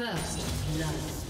First blood.